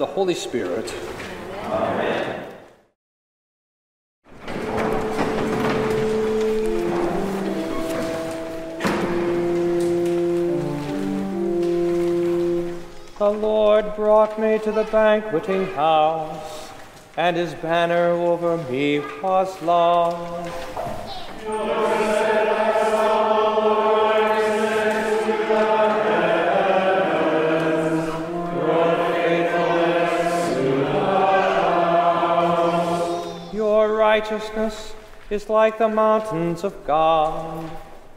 the Holy Spirit. Amen. The Lord brought me to the banqueting house, and his banner over me was love. Is like the mountains of God.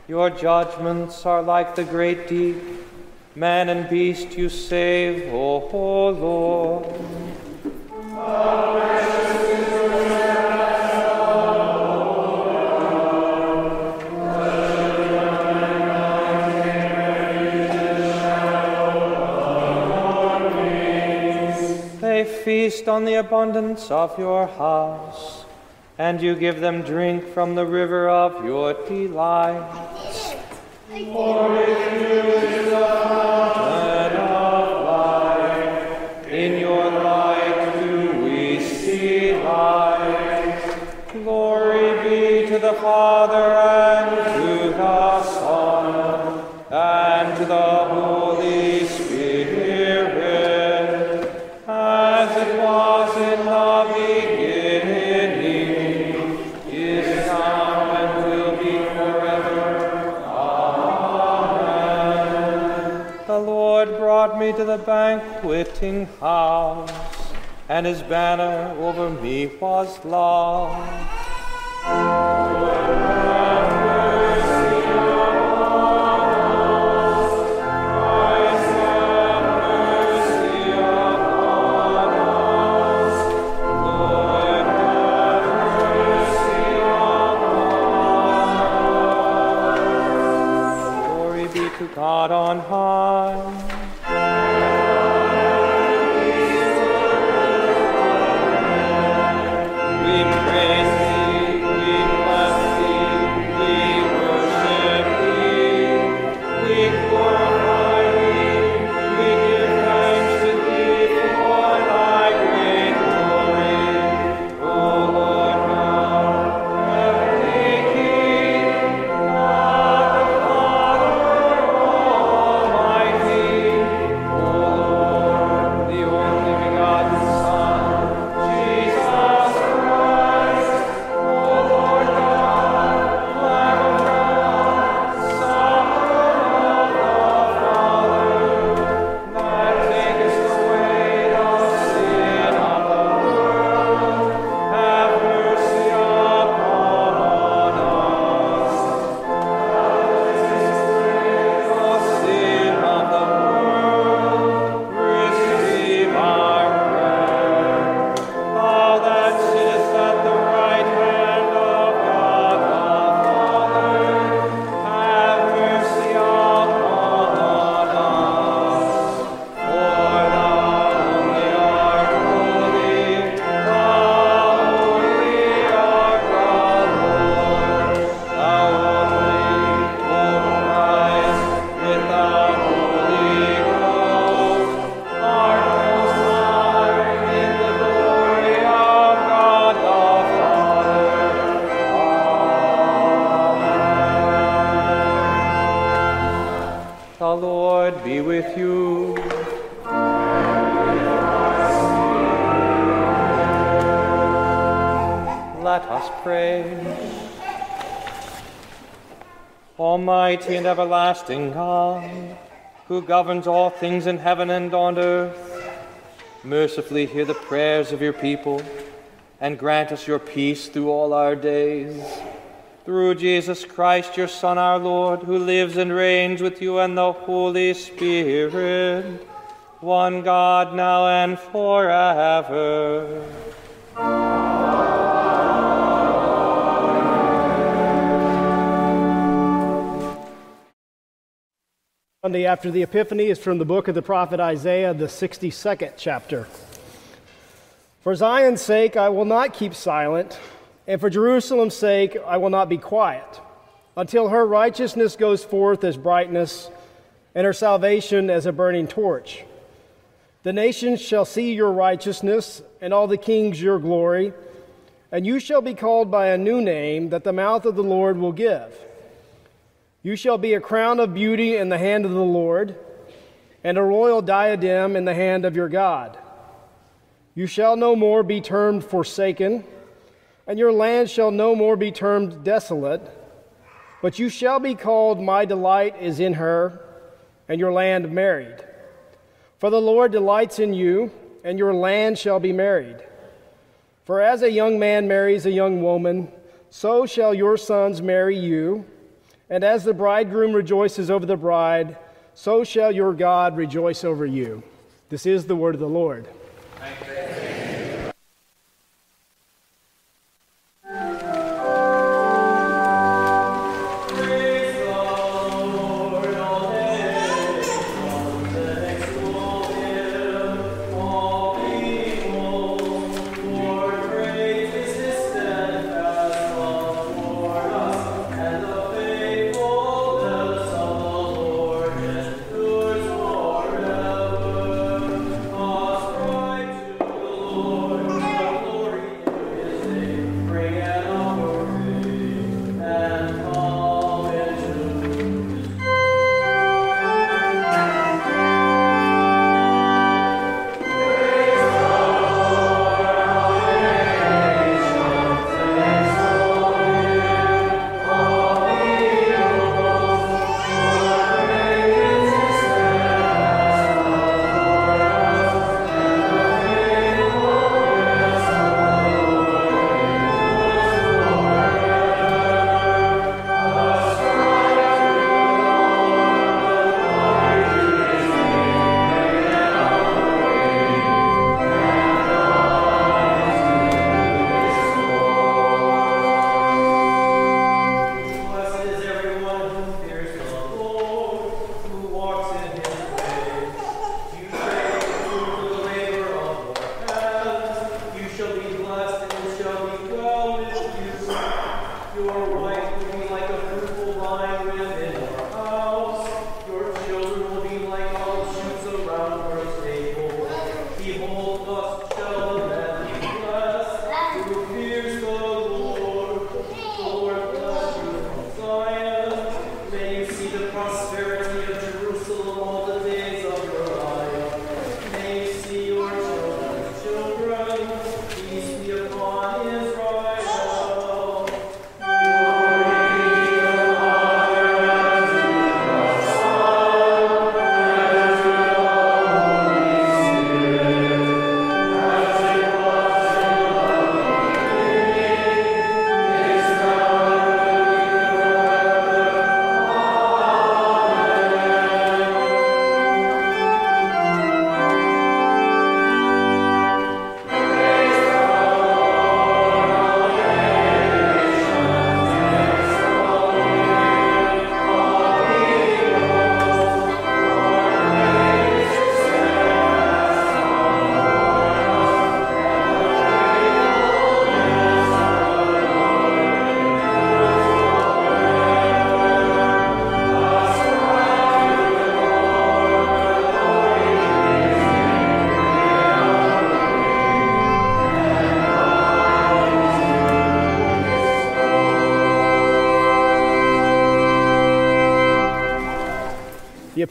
Your judgments are like the great deep. Man and beast you save, O, o Lord. They feast on the abundance of your house, and you give them drink from the river of your delights. To the banqueting house, and his banner over me was love. Glory be to God on high. Everlasting God, who governs all things in heaven and on earth, mercifully hear the prayers of your people and grant us your peace through all our days. Through Jesus Christ, your Son, our Lord, who lives and reigns with you and the Holy Spirit, one God, now and forever. Sunday after the Epiphany is from the book of the prophet Isaiah, the 62nd chapter. For Zion's sake, I will not keep silent, and for Jerusalem's sake, I will not be quiet, until her righteousness goes forth as brightness, and her salvation as a burning torch. The nations shall see your righteousness, and all the kings your glory, and you shall be called by a new name that the mouth of the Lord will give. You shall be a crown of beauty in the hand of the Lord, and a royal diadem in the hand of your God. You shall no more be termed forsaken, and your land shall no more be termed desolate, but you shall be called, My delight is in her, and your land married. For the Lord delights in you, and your land shall be married. For as a young man marries a young woman, so shall your sons marry you. And as the bridegroom rejoices over the bride, so shall your God rejoice over you. This is the word of the Lord.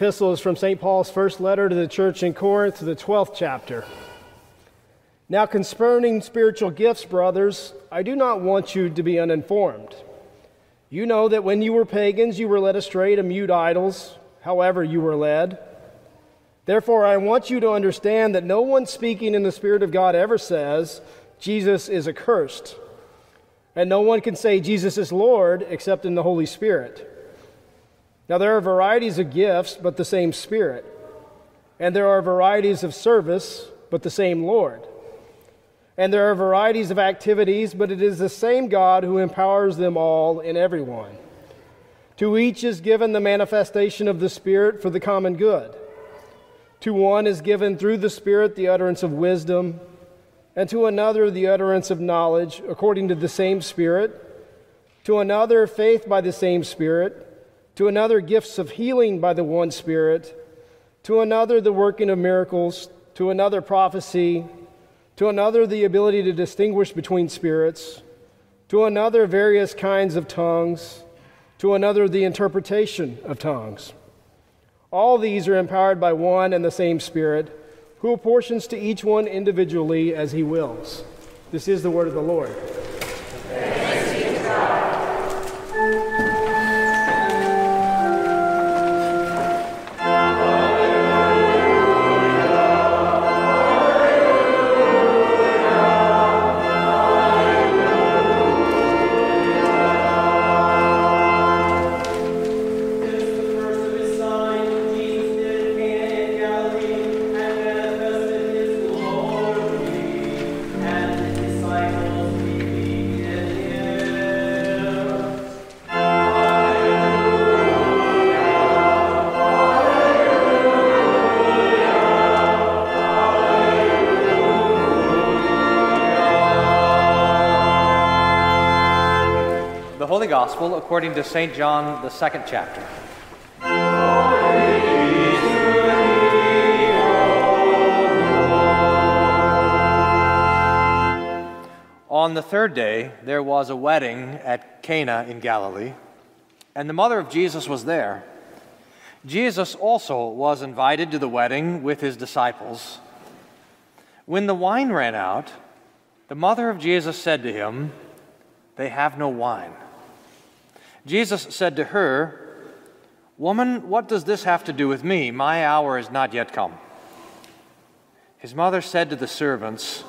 Epistle is from St. Paul's first letter to the church in Corinth, the 12th chapter. Now, concerning spiritual gifts, brothers, I do not want you to be uninformed. You know that when you were pagans, you were led astray to mute idols, however, you were led. Therefore, I want you to understand that no one speaking in the Spirit of God ever says, Jesus is accursed. And no one can say, Jesus is Lord, except in the Holy Spirit. Now, there are varieties of gifts, but the same Spirit. And there are varieties of service, but the same Lord. And there are varieties of activities, but it is the same God who empowers them all in everyone. To each is given the manifestation of the Spirit for the common good. To one is given through the Spirit the utterance of wisdom, and to another the utterance of knowledge according to the same Spirit, to another faith by the same Spirit to another gifts of healing by the one Spirit, to another the working of miracles, to another prophecy, to another the ability to distinguish between spirits, to another various kinds of tongues, to another the interpretation of tongues. All these are empowered by one and the same Spirit, who apportions to each one individually as he wills. This is the word of the Lord. According to St. John, the second chapter. On the third day, there was a wedding at Cana in Galilee, and the mother of Jesus was there. Jesus also was invited to the wedding with his disciples. When the wine ran out, the mother of Jesus said to him, They have no wine. Jesus said to her, Woman, what does this have to do with me? My hour is not yet come. His mother said to the servants,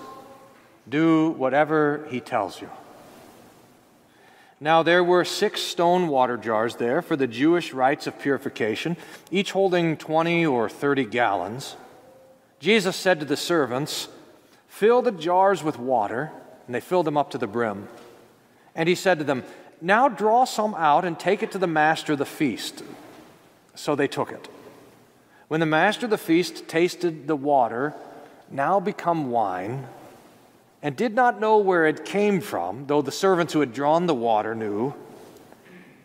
Do whatever he tells you. Now there were six stone water jars there for the Jewish rites of purification, each holding 20 or 30 gallons. Jesus said to the servants, Fill the jars with water, and they filled them up to the brim. And he said to them, now draw some out and take it to the master of the feast. So they took it. When the master of the feast tasted the water, now become wine, and did not know where it came from, though the servants who had drawn the water knew,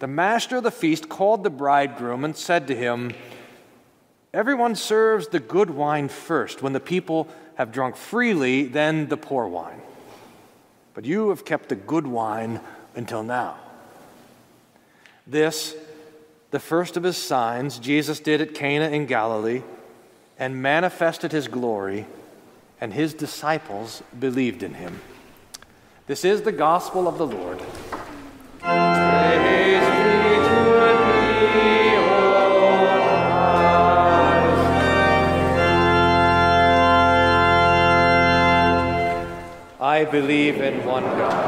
the master of the feast called the bridegroom and said to him, Everyone serves the good wine first. When the people have drunk freely, then the poor wine. But you have kept the good wine until now. This, the first of his signs, Jesus did at Cana in Galilee and manifested his glory, and his disciples believed in him. This is the gospel of the Lord. I believe in one God.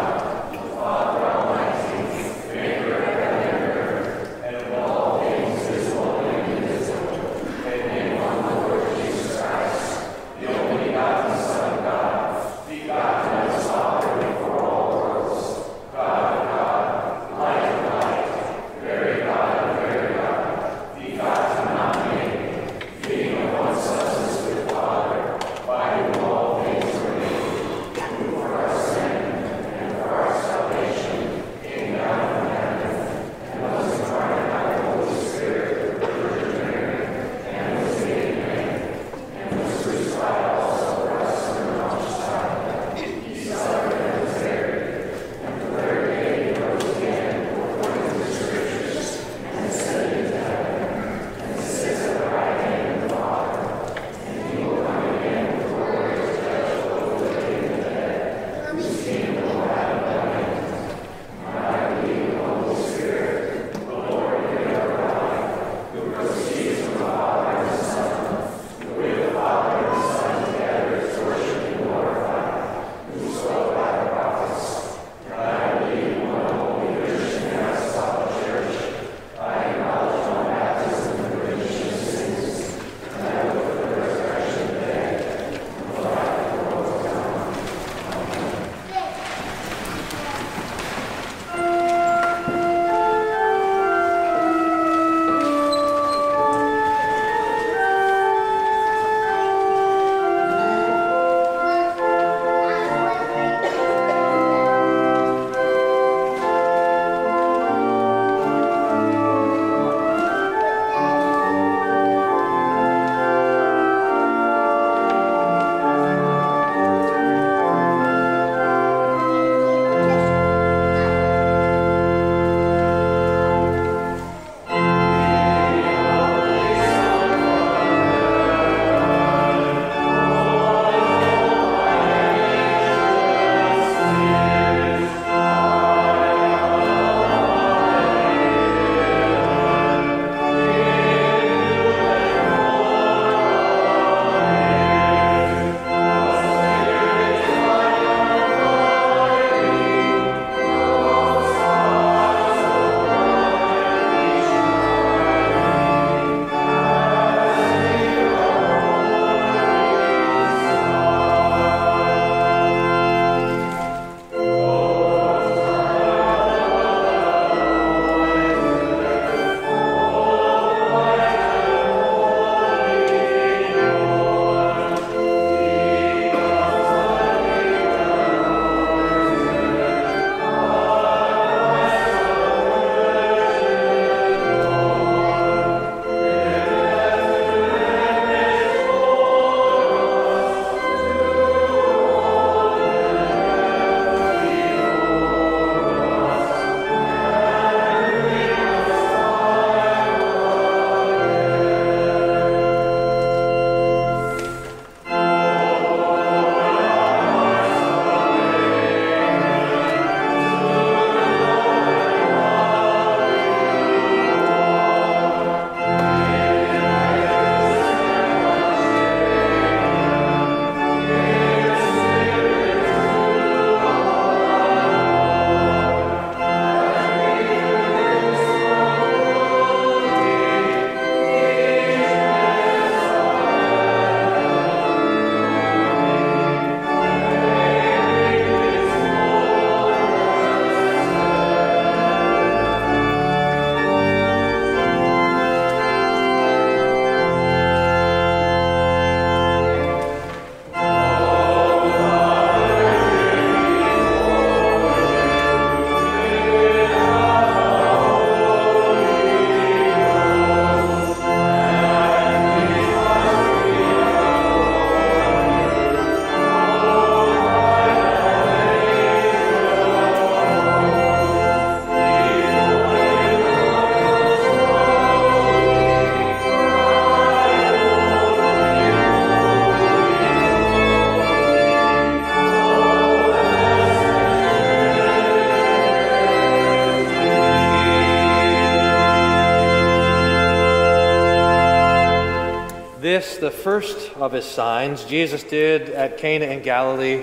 The first of his signs, Jesus did at Cana in Galilee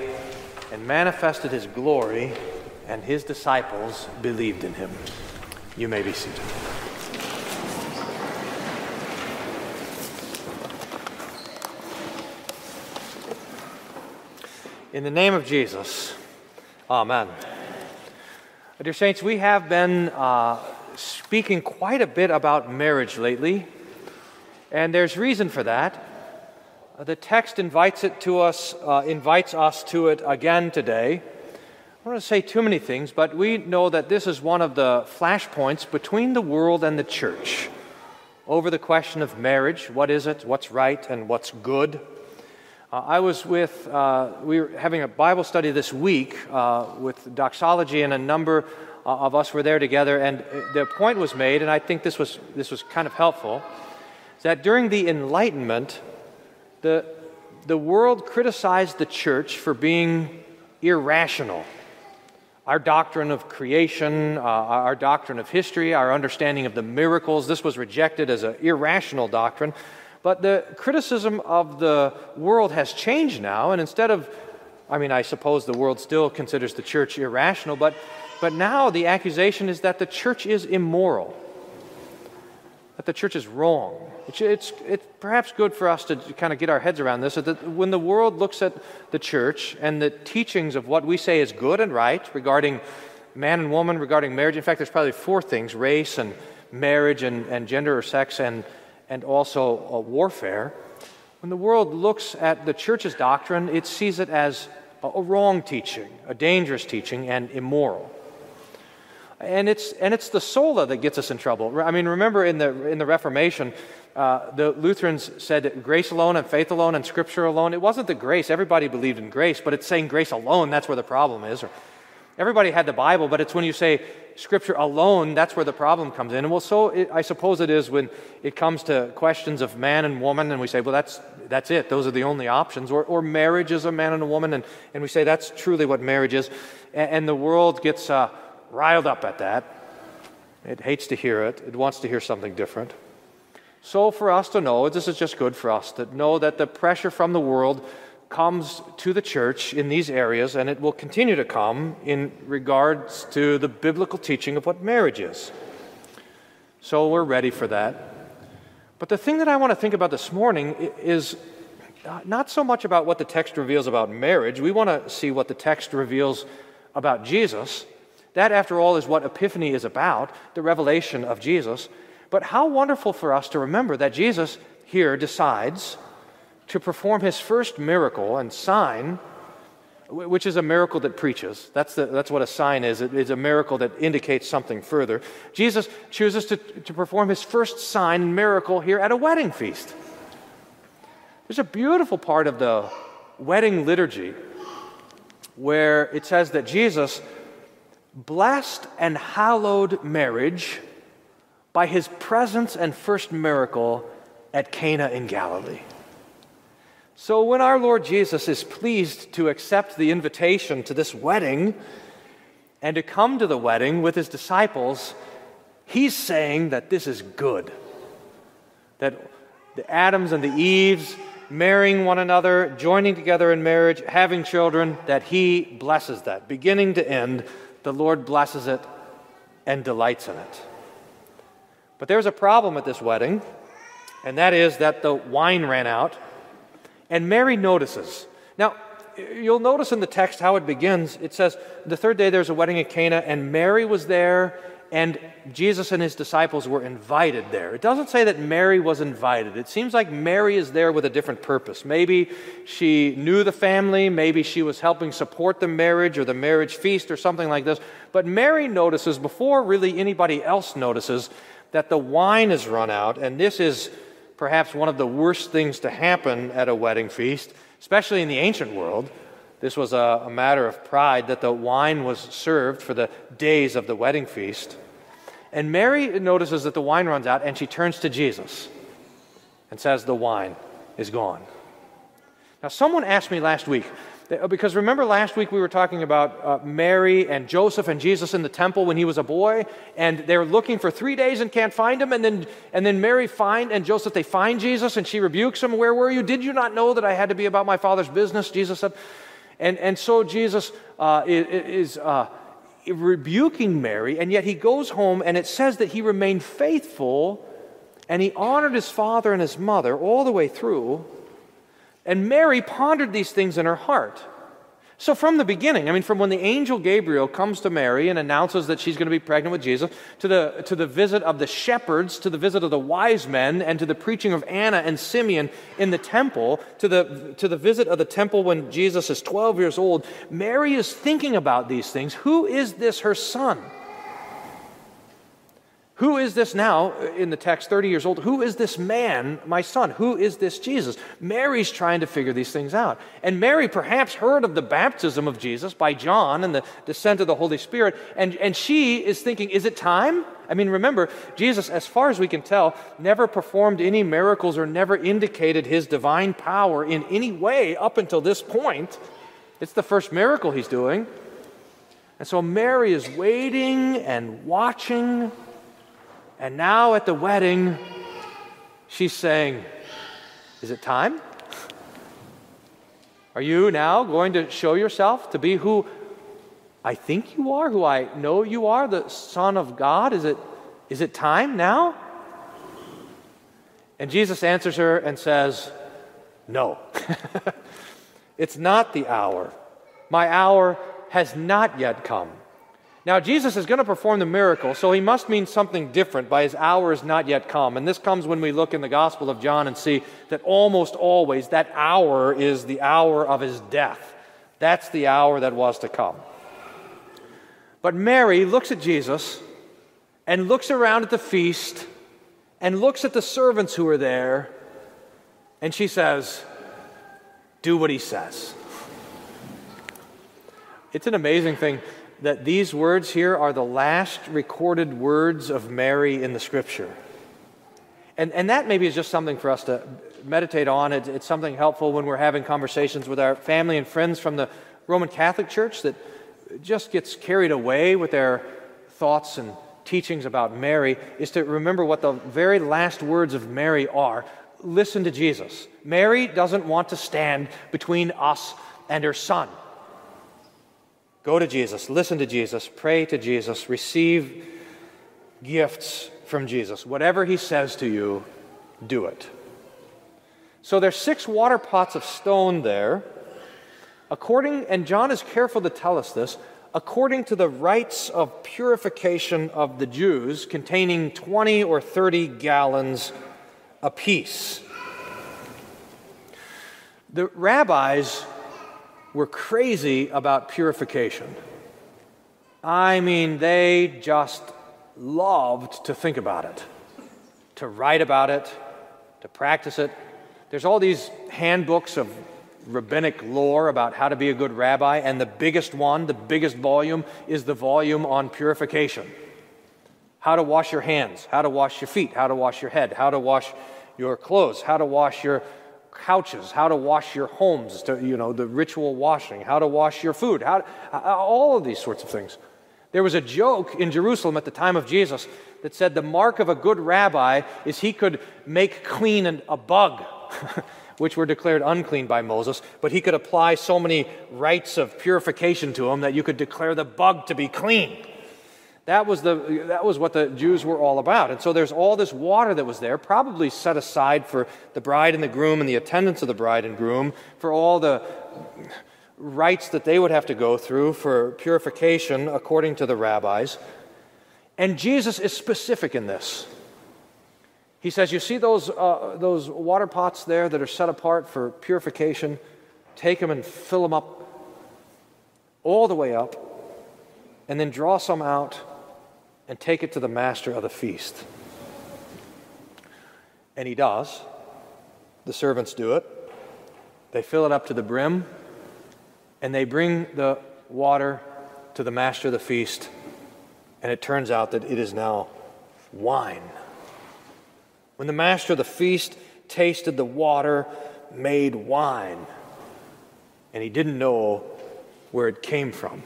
and manifested his glory, and his disciples believed in him. You may be seated. In the name of Jesus, Amen. Dear Saints, we have been uh, speaking quite a bit about marriage lately, and there's reason for that. The text invites it to us, uh, invites us to it again today. I don't want to say too many things, but we know that this is one of the flashpoints between the world and the church over the question of marriage. What is it? What's right and what's good? Uh, I was with, uh, we were having a Bible study this week uh, with doxology, and a number uh, of us were there together. And the point was made, and I think this was, this was kind of helpful, that during the Enlightenment, the, the world criticized the church for being irrational. Our doctrine of creation, uh, our doctrine of history, our understanding of the miracles, this was rejected as an irrational doctrine. But the criticism of the world has changed now, and instead of, I mean, I suppose the world still considers the church irrational, but, but now the accusation is that the church is immoral, that the church is wrong. It's, it's, it's perhaps good for us to kind of get our heads around this that when the world looks at the church and the teachings of what we say is good and right regarding man and woman, regarding marriage, in fact, there's probably four things race and marriage and, and gender or sex and and also uh, warfare, when the world looks at the church's doctrine, it sees it as a, wrong teaching, a dangerous teaching, and immoral. And it's, and it's the sola that gets us in trouble. I mean, remember in the, in the Reformation, uh, the Lutherans said grace alone and faith alone and scripture alone. It wasn't the grace. Everybody believed in grace, but it's saying grace alone, that's where the problem is. Or, Everybody had the Bible, but it's when you say Scripture alone, that's where the problem comes in. And well, so it, I suppose it is when it comes to questions of man and woman, and we say, well, that's, that's it. Those are the only options. Or, or marriage is a man and a woman, and, and we say that's truly what marriage is. And, and the world gets uh, riled up at that. It hates to hear it, it wants to hear something different. So, for us to know, this is just good for us to know that the pressure from the world comes to the church in these areas, and it will continue to come in regards to the biblical teaching of what marriage is. So we're ready for that. But the thing that I want to think about this morning is not so much about what the text reveals about marriage. We want to see what the text reveals about Jesus. That, after all, is what Epiphany is about the revelation of Jesus. But how wonderful for us to remember that Jesus here decides to perform his first miracle and sign, which is a miracle that preaches. That's, the, that's what a sign is. It is a miracle that indicates something further. Jesus chooses to, to perform his first sign and miracle here at a wedding feast. There's a beautiful part of the wedding liturgy where it says that Jesus blessed and hallowed marriage by his presence and first miracle at Cana in Galilee. So, when our Lord Jesus is pleased to accept the invitation to this wedding and to come to the wedding with his disciples, he's saying that this is good. That the Adams and the Eves marrying one another, joining together in marriage, having children, that he blesses that. Beginning to end, the Lord blesses it and delights in it. But there's a problem at this wedding, and that is that the wine ran out and Mary notices. Now, you'll notice in the text how it begins. It says, The third day there's a wedding at Cana, and Mary was there, and Jesus and his disciples were invited there. It doesn't say that Mary was invited. It seems like Mary is there with a different purpose. Maybe she knew the family, maybe she was helping support the marriage or the marriage feast or something like this. But Mary notices, before really anybody else notices, that the wine is run out, and this is perhaps one of the worst things to happen at a wedding feast, especially in the ancient world. This was a, a, matter of pride that the wine was served for the days of the wedding feast. And Mary notices that the wine runs out and she turns to Jesus and says, The wine is gone. Now, someone asked me last week, Because remember last week we were talking about uh, Mary and Joseph and Jesus in the temple when he was a boy, and they're looking for three days and can't find him, and then and then Mary find and Joseph they find Jesus and she rebukes him. Where were you? Did you not know that I had to be about my father's business? Jesus said, and and so Jesus uh, is. Uh, rebuking Mary, and yet he goes home and it says that he remained faithful and he honored his father and his mother all the way through. And Mary pondered these things in her heart. So, from the beginning, I mean, from when the angel Gabriel comes to Mary and announces that she's going to be pregnant with Jesus, to the, to the visit of the shepherds, to the visit of the wise men, and to the preaching of Anna and Simeon in the temple, to the, to the visit of the temple when Jesus is 12 years old, Mary is thinking about these things. Who is this, her son? Who is this now uh, in the text, 30 years old? Who is this man, my son? Who is this Jesus? Mary's trying to figure these things out. And Mary perhaps heard of the baptism of Jesus by John and the descent of the Holy Spirit, and, and she is thinking, is it time? I mean, remember, Jesus, as far as we can tell, never performed any miracles or never indicated his divine power in any way up until this point. It's the first miracle he's doing. And so Mary is waiting and watching and now at the wedding, she's saying, Is it time? Are you now going to show yourself to be who I think you are, who I know you are, the Son of God? Is it, is it time now? And Jesus answers her and says, No, it's not the hour. My hour has not yet come. Now, Jesus is going to perform the miracle, so he must mean something different by his hour is not yet come. And this comes when we look in the Gospel of John and see that almost always that hour is the hour of his death. That's the hour that was to come. But Mary looks at Jesus and looks around at the feast and looks at the servants who are there, and she says, Do what he says. It's an amazing thing that these words here are the last recorded words of Mary in the scripture. And, and that maybe is just something for us to meditate on. It, it's something helpful when we're having conversations with our family and friends from the Roman Catholic Church that just gets carried away with their thoughts and teachings about Mary, is to remember what the very last words of Mary are. Listen to Jesus. Mary doesn't want to stand between us and her son. Go to Jesus, listen to Jesus, pray to Jesus, receive gifts from Jesus. Whatever he says to you, do it. So there's six water pots of stone there. According, and John is careful to tell us this, according to the rites of purification of the Jews, containing 20 or 30 gallons apiece. The rabbis were crazy about purification. I mean, they just loved to think about it, to write about it, to practice it. There's all these handbooks of rabbinic lore about how to be a good rabbi, and the biggest one, the biggest volume, is the volume on purification. How to wash your hands, how to wash your feet, how to wash your head, how to wash your clothes, how to wash your couches, how to wash your homes, to, you know, the ritual washing, how to wash your food, how, uh, uh, all of these sorts of things. There was a joke in Jerusalem at the time of Jesus that said the mark of a good rabbi is he could make clean a bug, which were declared unclean by Moses, but he could apply so many rites of purification to them that you could declare the bug to be clean. That was, the, that was what the Jews were all about. And so there's all this water that was there, probably set aside for the bride and the groom and the attendants of the bride and groom, for all the rites that they would have to go through for purification according to the rabbis. And Jesus is specific in this. He says, You see those, uh, those water pots there that are set apart for purification? Take them and fill them up all the way up, and then draw some out and take it to the master of the feast. And he does. The servants do it. They fill it up to the brim, and they bring the water to the master of the feast, and it turns out that it is now wine. When the master of the feast tasted the water made wine, and he didn't know where it came from.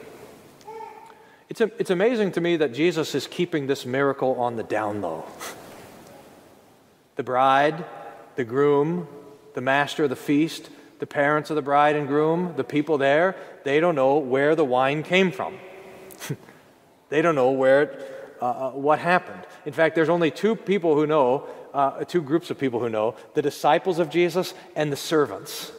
It's, a, it's amazing to me that Jesus is keeping this miracle on the down low. The bride, the groom, the master of the feast, the parents of the bride and groom, the people there, they don't know where the wine came from. they don't know where it, uh, uh, what happened. In fact, there's only two people who know, uh, two groups of people who know the disciples of Jesus and the servants.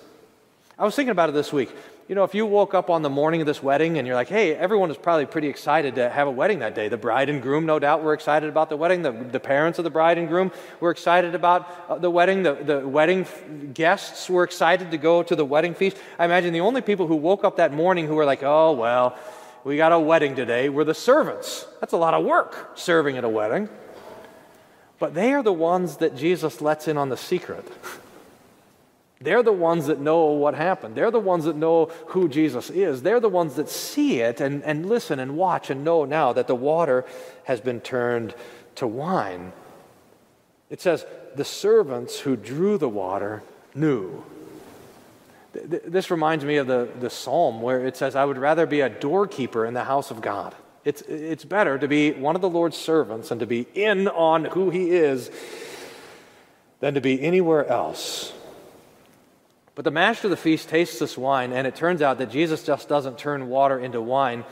I was thinking about it this week. You know, if you woke up on the morning of this wedding and you're like, hey, everyone is probably pretty excited to have a wedding that day. The bride and groom, no doubt, were excited about the wedding. The, the parents of the bride and groom were excited about uh, the wedding. The, the wedding guests were excited to go to the wedding feast. I imagine the only people who woke up that morning who were like, oh, well, we got a wedding today were the servants. That's a lot of work, serving at a wedding. But they are the ones that Jesus lets in on the secret. They're the ones that know what happened. They're the ones that know who Jesus is. They're the ones that see it and, and listen and watch and know now that the water has been turned to wine. It says, the servants who drew the water knew. This reminds me of the, the psalm where it says, I would rather be a doorkeeper in the house of God. It's, it's better to be one of the Lord's servants and to be in on who he is than to be anywhere else. But the master of the feast tastes this wine, and it turns out that Jesus just doesn't turn water into wine.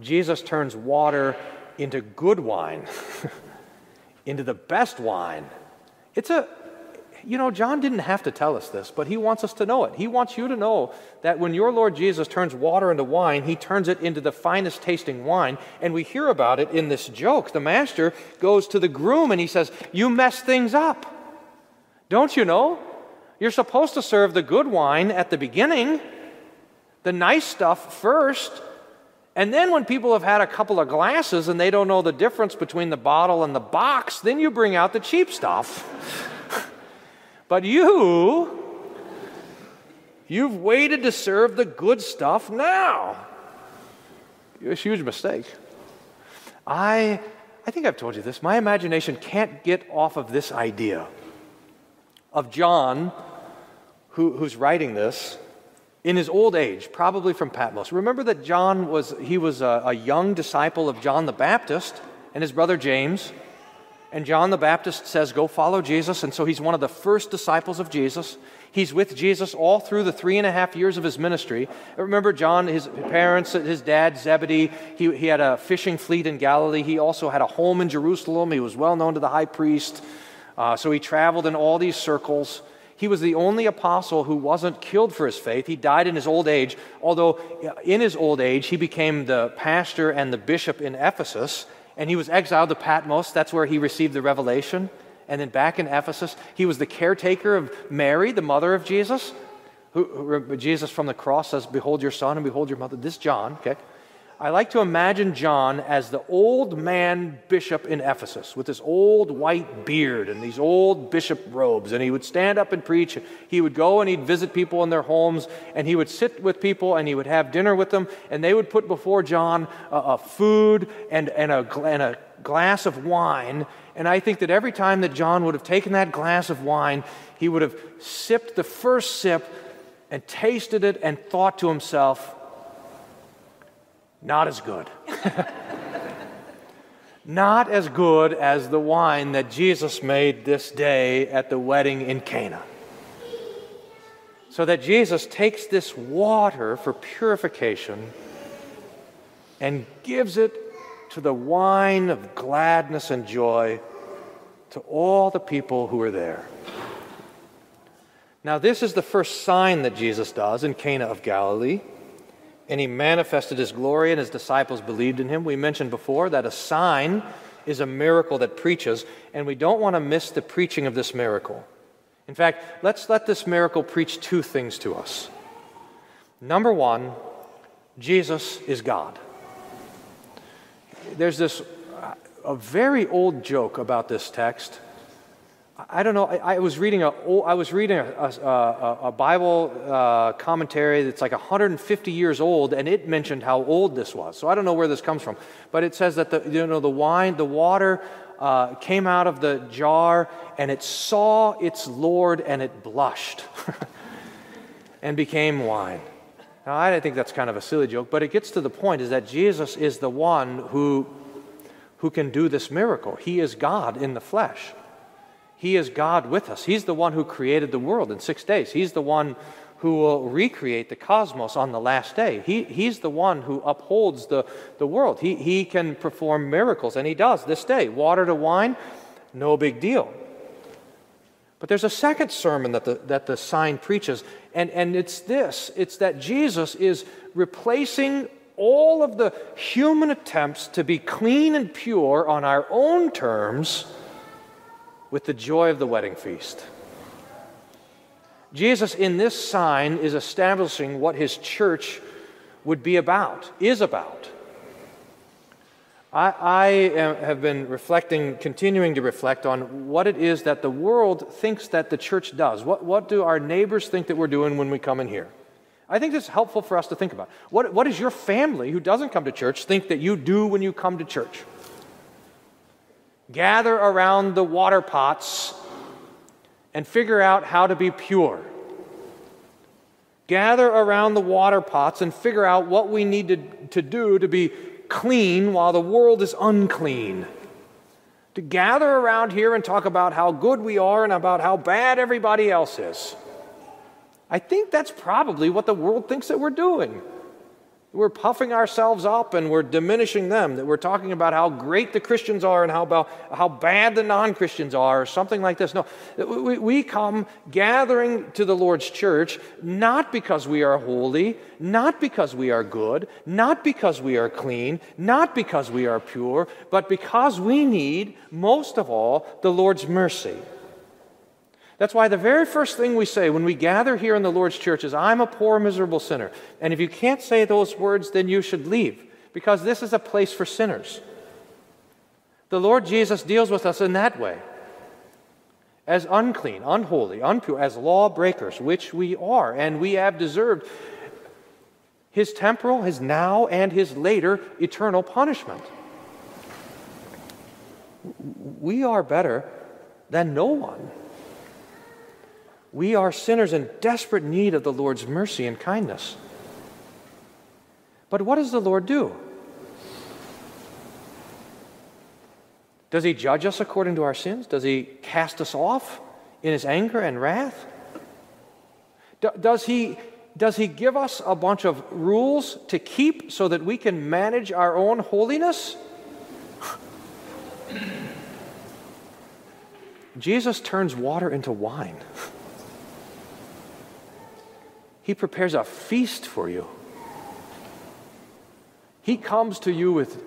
Jesus turns water into good wine, into the best wine. It's a, you know, John didn't have to tell us this, but he wants us to know it. He wants you to know that when your Lord Jesus turns water into wine, he turns it into the finest tasting wine. And we hear about it in this joke. The master goes to the groom and he says, You mess things up. Don't you know? You're supposed to serve the good wine at the beginning, the nice stuff first. And then, when people have had a couple of glasses and they don't know the difference between the bottle and the box, then you bring out the cheap stuff. but you, you've waited to serve the good stuff now. It's a huge mistake. I, I think I've told you this. My imagination can't get off of this idea of John who, who's writing this in his old age, probably from Patmos. Remember that John was, he was a, a young disciple of John the Baptist and his brother James. And John the Baptist says, Go follow Jesus. And so he's one of the first disciples of Jesus. He's with Jesus all through the three and a half years of his ministry. Remember, John, his parents, his dad, Zebedee, he, he had a fishing fleet in Galilee. He also had a home in Jerusalem. He was well known to the high priest. Uh, so he traveled in all these circles. He was the only apostle who wasn't killed for his faith. He died in his old age, although in his old age, he became the pastor and the bishop in Ephesus, and he was exiled to Patmos. That's where he received the revelation. And then back in Ephesus, he was the caretaker of Mary, the mother of Jesus. Who, who, Jesus from the cross says, Behold your son and behold your mother. This John, okay? I like to imagine John as the old man bishop in Ephesus with this old white beard and these old bishop robes. And he would stand up and preach. He would go and he'd visit people in their homes and he would sit with people and he would have dinner with them. And they would put before John a, a food and, and, a, and a glass of wine. And I think that every time that John would have taken that glass of wine, he would have sipped the first sip and tasted it and thought to himself, not as good. Not as good as the wine that Jesus made this day at the wedding in Cana. So that Jesus takes this water for purification and gives it to the wine of gladness and joy to all the people who are there. Now, this is the first sign that Jesus does in Cana of Galilee and he manifested his glory, and his disciples believed in him. We mentioned before that a sign is a miracle that preaches, and we don't want to miss the preaching of this miracle. In fact, let's let this miracle preach two things to us. Number one, Jesus is God. There's this a very old joke about this text I don't know. I, I was reading a I was reading a, a, a Bible uh, commentary that's like 150 years old, and it mentioned how old this was. So I don't know where this comes from, but it says that the you know the wine, the water uh, came out of the jar, and it saw its Lord, and it blushed, and became wine. Now, I think that's kind of a silly joke, but it gets to the point is that Jesus is the one who, who can do this miracle. He is God in the flesh. He is God with us. He's the one who created the world in six days. He's the one who will recreate the cosmos on the last day. He, he's the one who upholds the, the world. He, he can perform miracles, and he does this day. Water to wine, no big deal. But there's a second sermon that the, that the sign preaches, and, and it's this it's that Jesus is replacing all of the human attempts to be clean and pure on our own terms with the joy of the wedding feast. Jesus, in this sign, is establishing what his church would be about, is about. I, I am, have been reflecting, continuing to reflect on what it is that the world thinks that the church does. What, what do our neighbors think that we're doing when we come in here? I think this is helpful for us to think about. What, what does your family who doesn't come to church think that you do when you come to church? Gather around the water pots and figure out how to be pure. Gather around the water pots and figure out what we need to, to do to be clean while the world is unclean. To gather around here and talk about how good we are and about how bad everybody else is. I think that's probably what the world thinks that we're doing. We're puffing ourselves up and we're diminishing them, that we're talking about how great the Christians are and how, about, how bad the non Christians are, or something like this. No, we, we come gathering to the Lord's church not because we are holy, not because we are good, not because we are clean, not because we are pure, but because we need, most of all, the Lord's mercy. That's why the very first thing we say when we gather here in the Lord's church is, I'm a poor, miserable sinner. And if you can't say those words, then you should leave, because this is a place for sinners. The Lord Jesus deals with us in that way as unclean, unholy, unpure, as lawbreakers, which we are, and we have deserved his temporal, his now, and his later eternal punishment. We are better than no one. We are sinners in desperate need of the Lord's mercy and kindness. But what does the Lord do? Does he judge us according to our sins? Does he cast us off in his anger and wrath? does, he, does he give us a bunch of rules to keep so that we can manage our own holiness? Jesus turns water into wine. He prepares a feast for you. He comes to you with,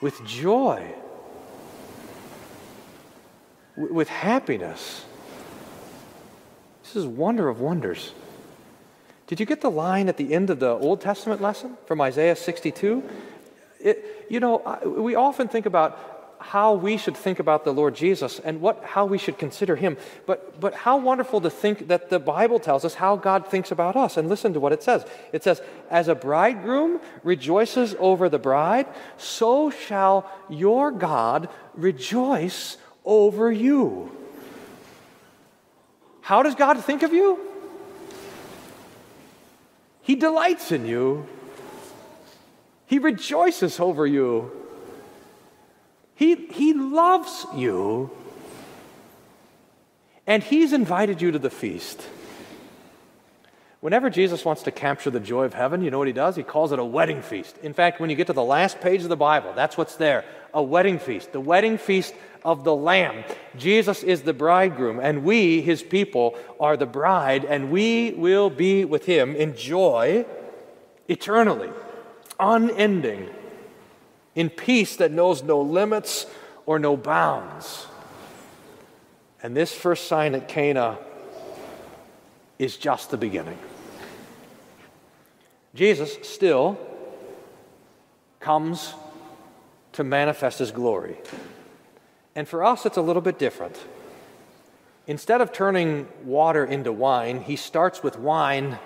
with joy, with happiness. This is wonder of wonders. Did you get the line at the end of the Old Testament lesson from Isaiah 62? It, you know, we often think about how we should think about the Lord Jesus and what, how we should consider him. But, but how wonderful to think that the Bible tells us how God thinks about us. And listen to what it says it says, As a bridegroom rejoices over the bride, so shall your God rejoice over you. How does God think of you? He delights in you. He rejoices over you. He, he loves you, and He's invited you to the feast. Whenever Jesus wants to capture the joy of heaven, you know what He does? He calls it a wedding feast. In fact, when you get to the last page of the Bible, that's what's there a wedding feast, the wedding feast of the Lamb. Jesus is the bridegroom, and we, His people, are the bride, and we will be with Him in joy eternally, unending in peace that knows no limits or no bounds. And this first sign at Cana is just the beginning. Jesus still comes to manifest his glory. And for us, it's a little bit different. Instead of turning water into wine, he starts with wine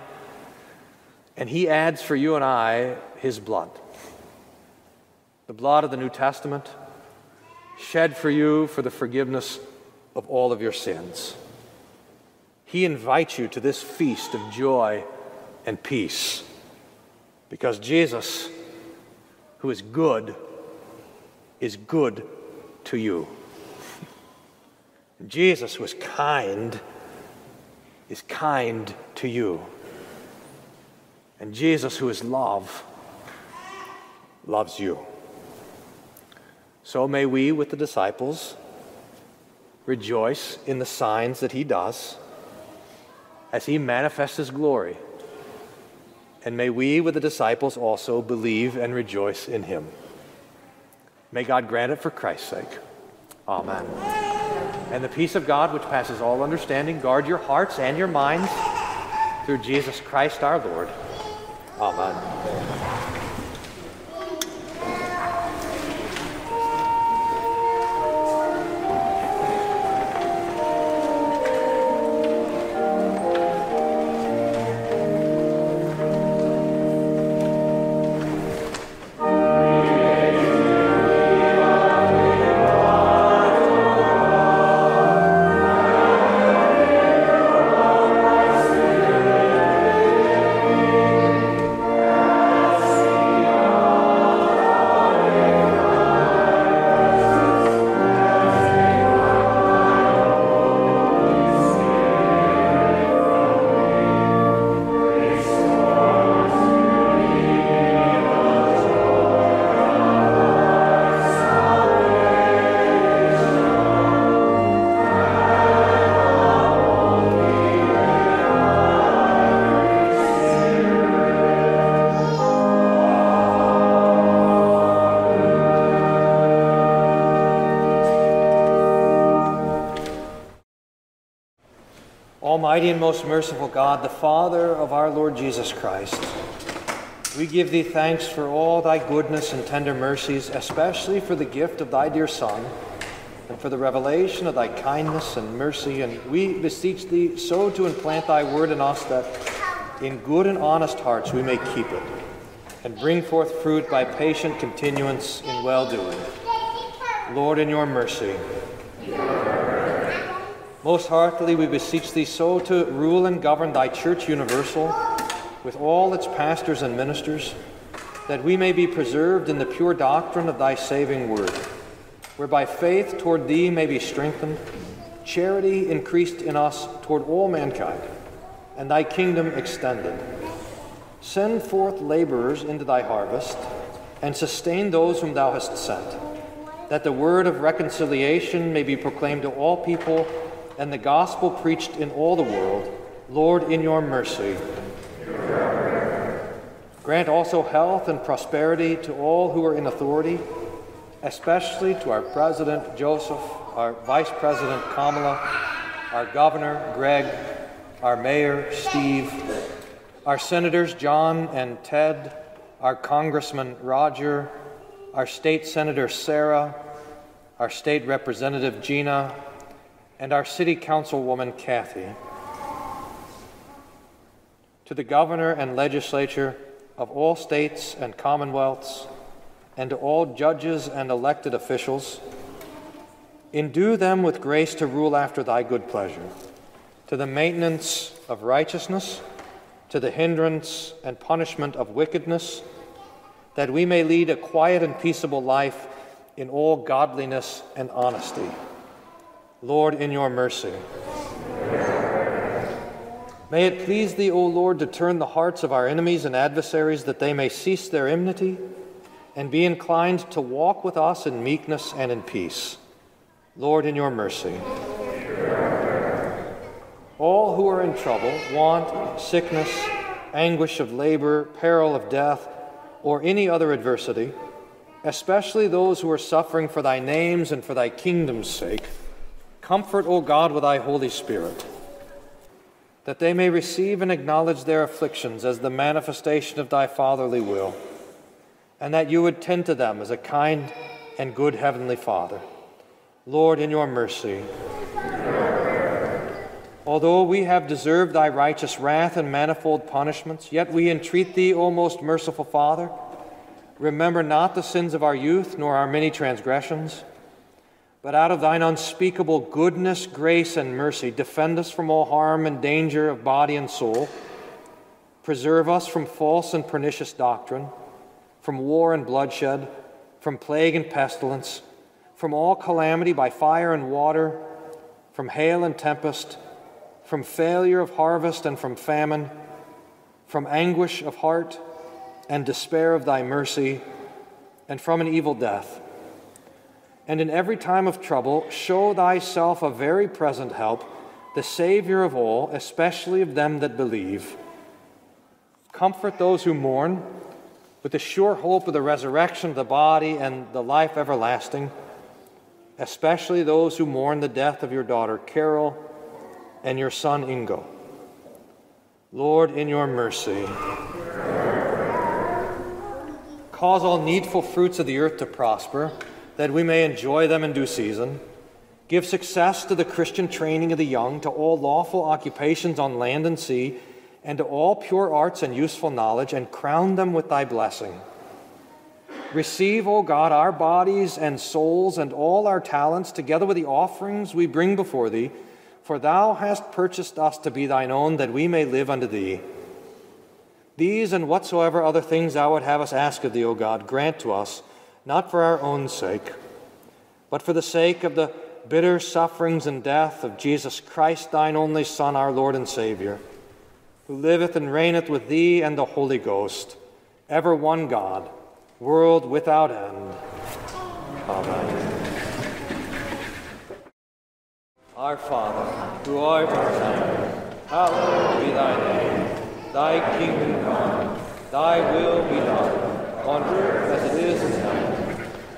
and he adds for you and I his blood the blood of the New Testament, shed for you for the forgiveness of all of your sins. He invites you to this feast of joy and peace. Because Jesus, who is good, is good to you. Jesus, who is kind, is kind to you. And Jesus, who is love, loves you. So may we, with the disciples, rejoice in the signs that he does as he manifests his glory. And may we, with the disciples, also believe and rejoice in him. May God grant it for Christ's sake. Amen. And the peace of God, which passes all understanding, guard your hearts and your minds through Jesus Christ our Lord. Amen. Almighty and most merciful God, the Father of our Lord Jesus Christ, we give thee thanks for all thy goodness and tender mercies, especially for the gift of thy dear Son, and for the revelation of thy kindness and mercy. And we beseech thee so to implant thy word in us that in good and honest hearts we may keep it, and bring forth fruit by patient continuance in well doing. Lord, in your mercy. Most heartily we beseech thee so to rule and govern thy church universal with all its pastors and ministers, that we may be preserved in the pure doctrine of thy saving word, whereby faith toward thee may be strengthened, charity increased in us toward all mankind, and thy kingdom extended. Send forth laborers into thy harvest, and sustain those whom thou hast sent, that the word of reconciliation may be proclaimed to all people and the gospel preached in all the world, Lord, in your mercy. Grant also health and prosperity to all who are in authority, especially to our President Joseph, our Vice President Kamala, our Governor Greg, our Mayor Steve, our Senators John and Ted, our Congressman Roger, our State Senator Sarah, our State Representative Gina, and our City Councilwoman Kathy. To the Governor and Legislature of all states and commonwealths, and to all judges and elected officials, endue them with grace to rule after thy good pleasure, to the maintenance of righteousness, to the hindrance and punishment of wickedness, that we may lead a quiet and peaceable life in all godliness and honesty. Lord, in your mercy. May it please thee, O Lord, to turn the hearts of our enemies and adversaries that they may cease their enmity and be inclined to walk with us in meekness and in peace. Lord, in your mercy. All who are in trouble, want, sickness, anguish of labor, peril of death, or any other adversity, especially those who are suffering for thy name's and for thy kingdom's sake, Comfort, O God, with thy Holy Spirit, that they may receive and acknowledge their afflictions as the manifestation of thy fatherly will, and that you would tend to them as a kind and good heavenly Father. Lord, in your mercy. Although we have deserved thy righteous wrath and manifold punishments, yet we entreat thee, O most merciful Father, remember not the sins of our youth nor our many transgressions but out of thine unspeakable goodness, grace, and mercy, defend us from all harm and danger of body and soul, Preserve us from false and pernicious doctrine, from war and bloodshed, from plague and pestilence, from all calamity by fire and water, from hail and tempest, from failure of harvest and from famine, from anguish of heart and despair of thy mercy, and from an evil death. And in every time of trouble, show thyself a very present help, the Savior of all, especially of them that believe. Comfort those who mourn with the sure hope of the resurrection of the body and the life everlasting, especially those who mourn the death of your daughter Carol and your son Ingo. Lord, in your mercy, cause all needful fruits of the earth to prosper, that we may enjoy them in due season. Give success to the Christian training of the young, to all lawful occupations on land and sea, and to all pure arts and useful knowledge, and crown them with thy blessing. Receive, O God, our bodies and souls and all our talents, together with the offerings we bring before thee, for thou hast purchased us to be thine own, that we may live unto thee. These and whatsoever other things thou would have us ask of thee, O God, grant to us, not for our own sake, but for the sake of the bitter sufferings and death of Jesus Christ, thine only Son, our Lord and Savior, who liveth and reigneth with thee and the Holy Ghost, ever one God, world without end. Amen. Our Father, who art in heaven, hallowed be thy name. Thy kingdom come, thy will be done, on earth as it is in.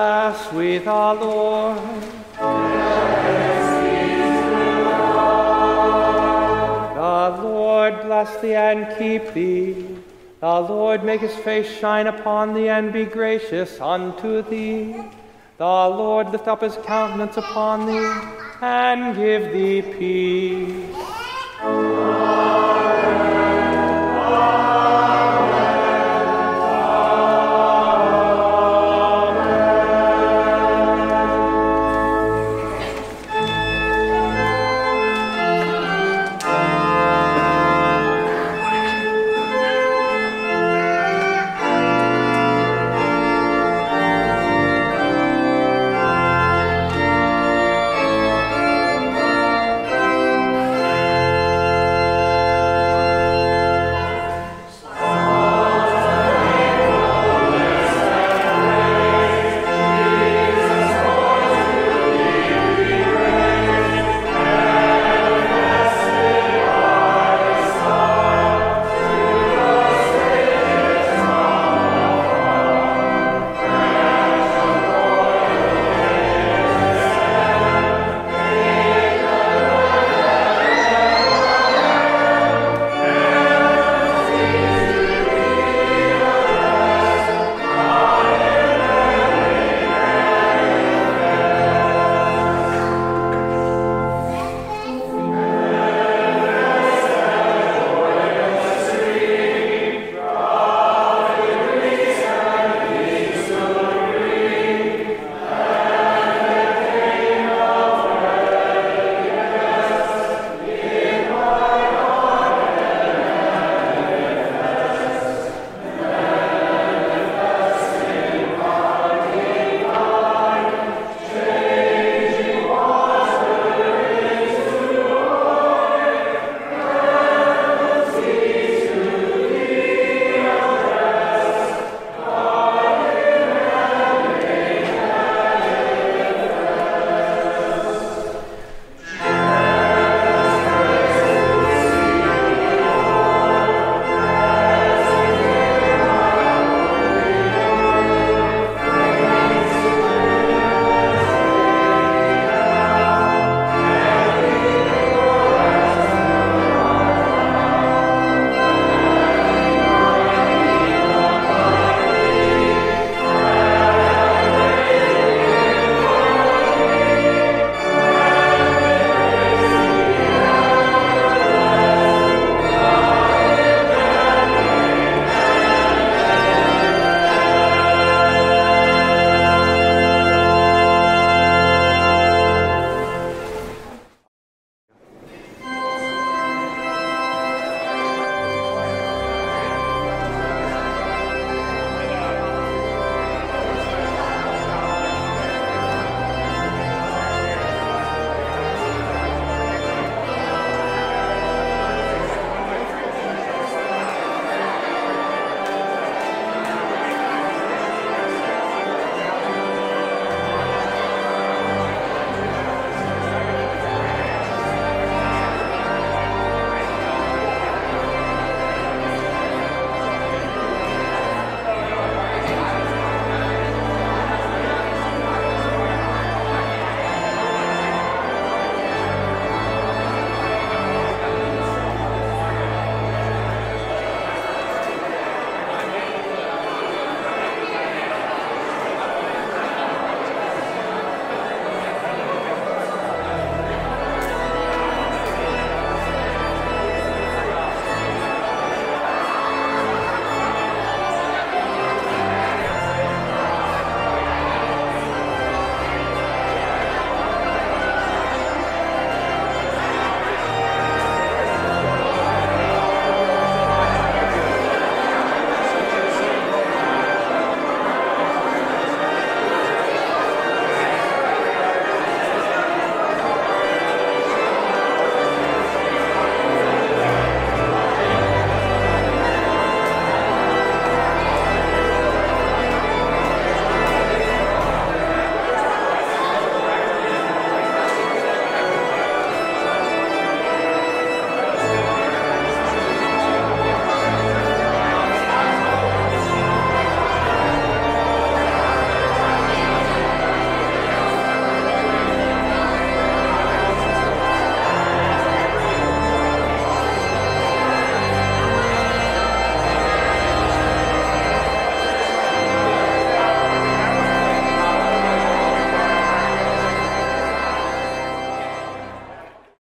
Bless we our Lord. The Lord bless thee and keep thee. The Lord make his face shine upon thee and be gracious unto thee. The Lord lift up his countenance upon thee and give thee peace.